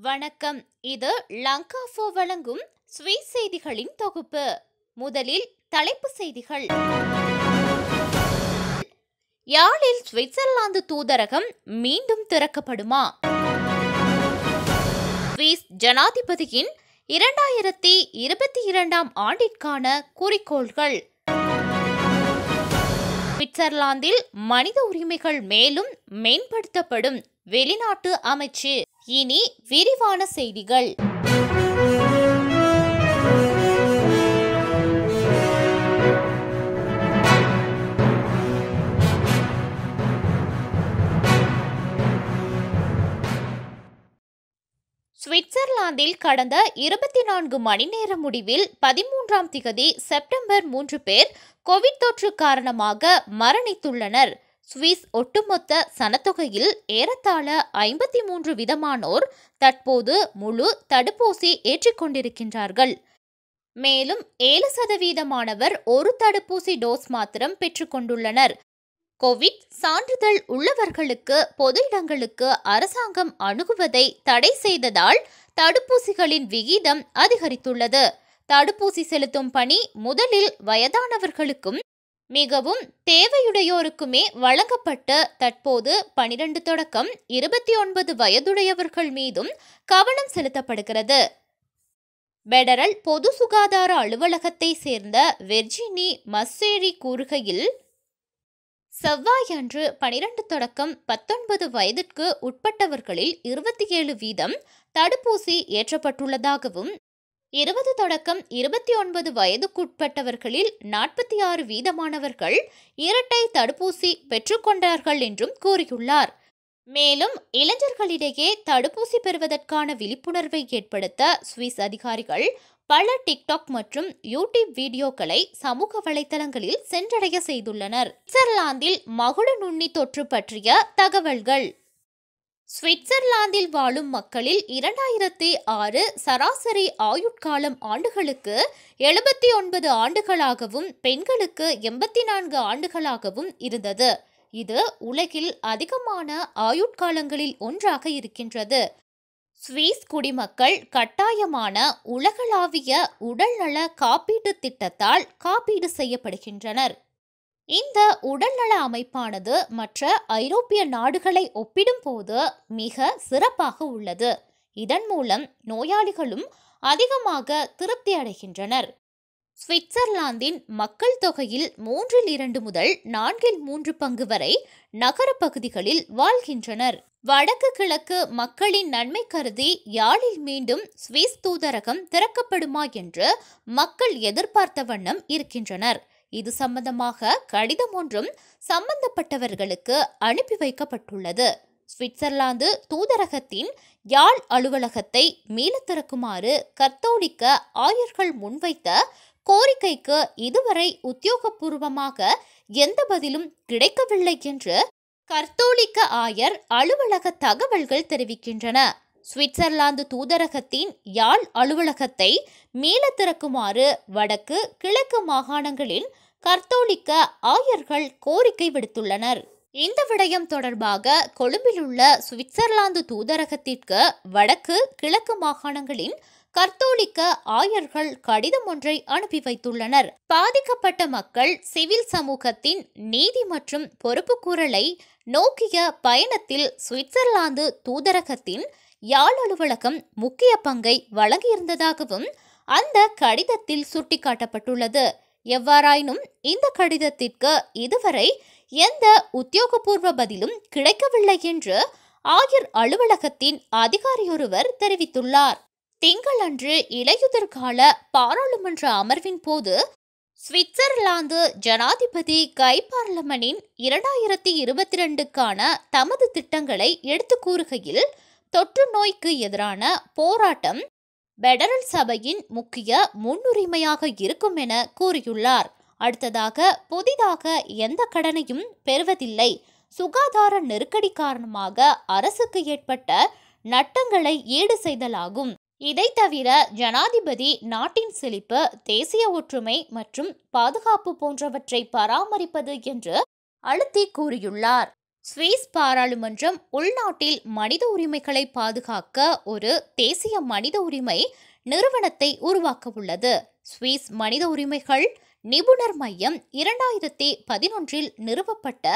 வணக்கம். இது லங்காஃபோ வழங்கும் ஸ்வீட் செய்திகளின் தொகுப்பு. முதலில் தலைப்புச் செய்திகள். யாழில் சுவிட்சர்லாந்து தூதரகம் மீண்டும் திறக்கப்படுமா? சுவிஸ் ஜனாதிபதியின் இரண்டாயிரத்தி இருபத்தி இரண்டாம் ஆண்டிற்கான குறிக்கோள்கள். சுவிட்சர்லாந்தில் மனித உரிமைகள் மேலும் மேம்படுத்தப்படும் வெளிநாட்டு அமைச்சு. இனி விரிவான செய்திகள். சுவிட்சர்லாந்தில் கடந்த இருபத்தி நான்கு மணி நேர முடிவில் பதிமூன்றாம் திகதி செப்டம்பர் மூன்று பேர் கோவிட் தொற்று காரணமாக மரணித்துள்ளனர். சுவிஸ் ஒட்டுமொத்த சனத்தொகையில் ஏறத்தாழ ஐம்பத்தி மூன்று விதமானோர் தற்போது முழு தடுப்பூசி ஏற்றிக்கொண்டிருக்கின்றார்கள் மேலும் ஏழு சதவீதமானவர் ஒரு தடுப்பூசி டோஸ் மாத்திரம் பெற்றுக்கொண்டுள்ளனர் கோவிட் சான்றிதழ் உள்ளவர்களுக்கு பொது இடங்களுக்கு அரசாங்கம் அணுகுவதை தடை செய்ததால் தடுப்பூசிகளின் விகிதம் அதிகரித்துள்ளது. தடுப்பூசி செலுத்தும் பணி முதலில் வயதானவர்களுக்கும் மிகவும் தேவையுடையோருக்குமே வழங்கப்பட்டு தற்போது பனிரெண்டு தொடக்கம் இருபத்தி ஒன்பது வயதுடையவர்கள் மீதும் கவனம் செலுத்தப்படுகிறது. பெடரல் பொது சுகாதார அலுவலகத்தை சேர்ந்த வெர்ஜினி மஸ்ஸேரி கூறுகையில் செவ்வாயன்று பனிரெண்டு தொடக்கம் பத்தொன்பது வயதிற்கு உட்பட்டவர்களில் இருபத்தி ஏழு வீதம் தடுப்பூசி ஏற்றப்பட்டுள்ளதாகவும் இருபது தொடக்கம் இருபத்தி ஒன்பது வயதுக்குட்பட்டவர்களில் நாற்பத்தி ஆறு வீதமானவர்கள் இரட்டை தடுப்பூசி பெற்றுக்கொண்டார்கள் என்றும் கூறியுள்ளார். மேலும் இளைஞர்களிடையே தடுப்பூசி பெறுவதற்கான விழிப்புணர்வை ஏற்படுத்த சுவிஸ் அதிகாரிகள் பல டிக்டாக் மற்றும் யூடியூப் வீடியோக்களை சமூக வலைதளங்களில் சென்றடைய செய்துள்ளனர். சுவிட்சர்லாந்தில் மகுட நுண்ணி தொற்று பற்றிய தகவல்கள். சுவிட்சர்லாந்தில் வாழும் மக்களில் இரண்டாயிரத்தி ஆறு சராசரி ஆயுட்காலம் ஆண்டுகளுக்கு எழுபத்தி ஒன்பது ஆண்டுகளாகவும் பெண்களுக்கு எண்பத்தி நான்கு ஆண்டுகளாகவும் இருந்தது. இது உலகில் அதிகமான ஆயுட்காலங்களில் ஒன்றாக இருக்கின்றது. சுவிஸ் குடிமக்கள் கட்டாயமான உலகளாவிய உடல்நல காப்பீட்டு திட்டத்தால் காப்பீடு செய்யப்படுகின்றனர். இந்த உடல்நல அமைப்பானது மற்ற ஐரோப்பிய நாடுகளை ஒப்பிடும்போது மிக சிறப்பாக உள்ளது. இதன் மூலம் நோயாளிகளும் அதிகமாக திருப்தி அடைகின்றனர். சுவிட்சர்லாந்தின் மக்கள் தொகையில் மூன்றில் இரண்டு முதல் நான்கில் மூன்று பங்கு வரை நகர பகுதிகளில் வாழ்கின்றனர். வடக்கு கிழக்கு மக்களின் நன்மை கருதி யாழில் மீண்டும் சுவிஸ் தூதரகம் திறக்கப்படுமா என்று மக்கள் எதிர்பார்த்த வண்ணம் இருக்கின்றனர். இது சம்பந்தமாக கடிதம் ஒன்றும் சம்பந்தப்பட்டவர்களுக்கு அனுப்பி வைக்கப்பட்டுள்ளது. சுவிட்சர்லாந்து தூதரகத்தின் யாழ் அலுவலகத்தை மீள திறக்குமாறு கத்தோலிக்க ஆயர்கள் முன்வைத்த கோரிக்கைக்கு இதுவரை உத்தியோகபூர்வமாக எந்த பதிலும் கிடைக்கவில்லை என்று கர்த்தோலிக்க ஆயர் அலுவலக தகவல்கள் தெரிவிக்கின்றன. சுவிட்சர்லாந்து தூதரகத்தின் யாழ் அலுவலகத்தை மீள திறக்குமாறு வடக்கு கிழக்கு மாகாணங்களின் கர்த்தோலிக்க ஆயர்கள் கோரிக்கை விடுத்துள்ளனர். இந்த விடயம் தொடர்பாக கொழும்பில் உள்ள சுவிட்சர்லாந்து தூதரகத்திற்கு வடக்கு கிழக்கு மாகாணங்களின் கர்த்தோலிக்க ஆயர்கள் கடிதம் ஒன்றை அனுப்பி வைத்துள்ளனர். பாதிக்கப்பட்ட மக்கள் சிவில் சமூகத்தின் நீதி மற்றும் பொறுப்புக்கூறலை நோக்கிய பயணத்தில் சுவிட்சர்லாந்து தூதரகத்தின் யாழ் அலுவலகம் முக்கிய பங்கை வழங்கியிருந்ததாகவும் அந்த கடிதத்தில் சுட்டிக்காட்டப்பட்டுள்ளது. எவ்வாறாயினும் இந்த கடிதத்திற்கு இதுவரை எந்த உத்தியோகபூர்வ பதிலும் கிடைக்கவில்லை என்று ஆயர் அலுவலகத்தின் அதிகாரியொருவர் தெரிவித்துள்ளார். திங்களன்று இலையுதிர்கால பாராளுமன்ற அமர்வின் போது சுவிட்சர்லாந்து ஜனாதிபதி கை பார்லமனின் இரண்டாயிரத்தி இருபத்தி ரெண்டுக்கான தமது திட்டங்களை எடுத்து கூறுகையில் தொற்று நோய்க்கு எதிரான போராட்டம் பெடரல் சபையின் முக்கிய முன்னுரிமையாக இருக்கும் என கூறியுள்ளார். அடுத்ததாக புதிதாக எந்த கடனையும் பெறுவதில்லை. சுகாதார நெருக்கடி காரணமாக அரசுக்கு ஏற்பட்ட நட்டங்களை ஈடு செய்தலாகும். இதை தவிர ஜனாதிபதி நாட்டின் செழிப்பு தேசிய ஒற்றுமை மற்றும் பாதுகாப்பு போன்றவற்றை பராமரிப்பது என்று அழுத்தி கூறியுள்ளார். சுவிஸ் பாராளுமன்றம் உள்நாட்டில் மனித உரிமைகளை பாதுகாக்க ஒரு தேசிய மனித உரிமை நிறுவனத்தை உருவாக்க உள்ளது சுவிஸ் மனித உரிமைகள் நிபுணர் மையம் இரண்டாயிரத்தி பதினொன்றில் நிறுவப்பட்ட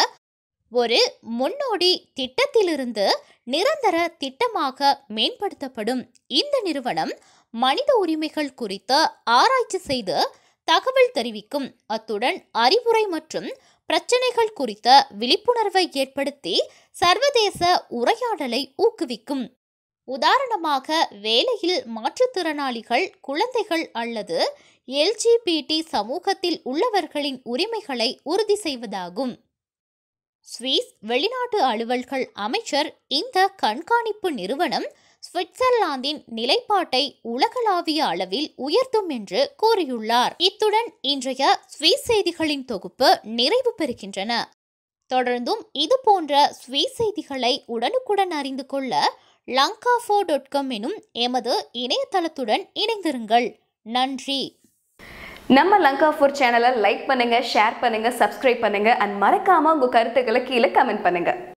ஒரு முன்னோடி திட்டத்திலிருந்து நிரந்தர திட்டமாக மேம்படுத்தப்படும். இந்த நிறுவனம் மனித உரிமைகள் குறித்த ஆராய்ச்சி செய்து தகவல் தெரிவிக்கும். அத்துடன் அறிவுரை மற்றும் பிரச்சனைகள் குறித்த விழிப்புணர்வை ஏற்படுத்தி சர்வதேச உரையாடலை ஊக்குவிக்கும். உதாரணமாக வேலையில் மாற்றுத்திறனாளிகள் குழந்தைகள் அல்லது எல்ஜிபிடி சமூகத்தில் உள்ளவர்களின் உரிமைகளை உறுதி செய்வதாகும். சுவிஸ் வெளிநாட்டு அலுவல்கள் அமைச்சர் இந்த கண்காணிப்பு நிறுவனம் சுவிட்சர்லாந்தின் நிலைப்பாட்டை உலகளாவிய அளவில் உயர்த்தும் என்று கூறியுள்ளார். இத்துடன் இன்றைய ஸ்வீஸ் செய்திகளின் தொகுப்பு நிறைவு பெறுகின்றன. தொடர்ந்தும் இது போன்ற ஸ்வீஸ் செய்திகளை உடனுக்குடன் அறிந்து கொள்ள லங்காஃபோ டாட் காம் எனும் எமது இணையதளத்துடன் இணைந்திருங்கள். நன்றி. நம்ம லங்கா ஃபோர் சேனலை லைக் பண்ணுங்க ஷேர் பண்ணுங்க சப்ஸ்கிரைப் பண்ணுங்க அண்ட் மறக்காம உங்க கருத்துக்களை கீழே கமெண்ட் பண்ணுங்க.